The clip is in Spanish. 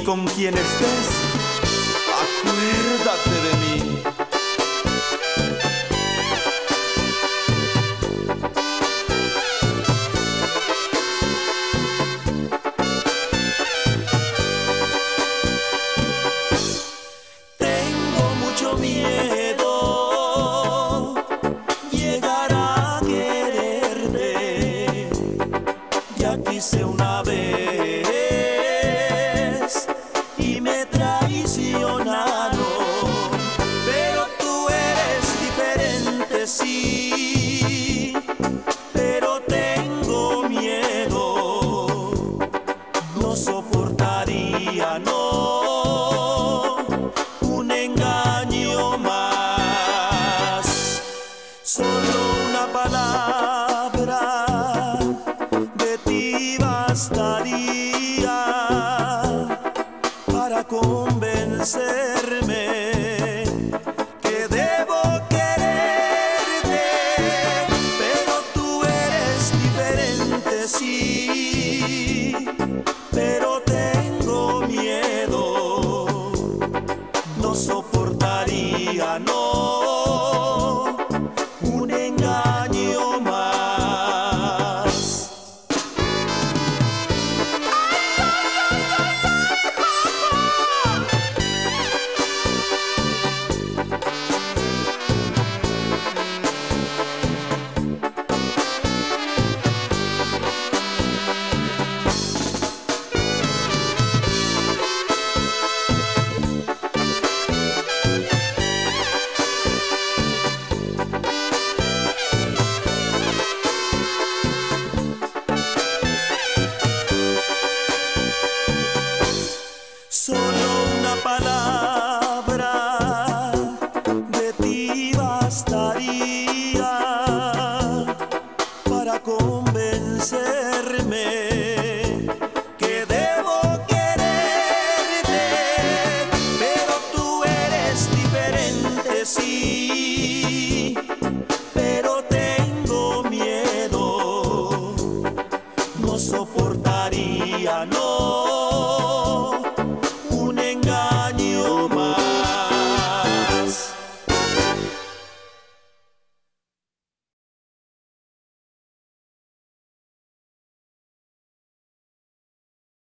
y con quien estés, acuérdate de mí. ganó un engaño más. Solo una palabra de ti bastaría para convencer. I know. convencerme que debo quererte, pero tú eres diferente, sí. Pero tengo miedo, no soportaría, no.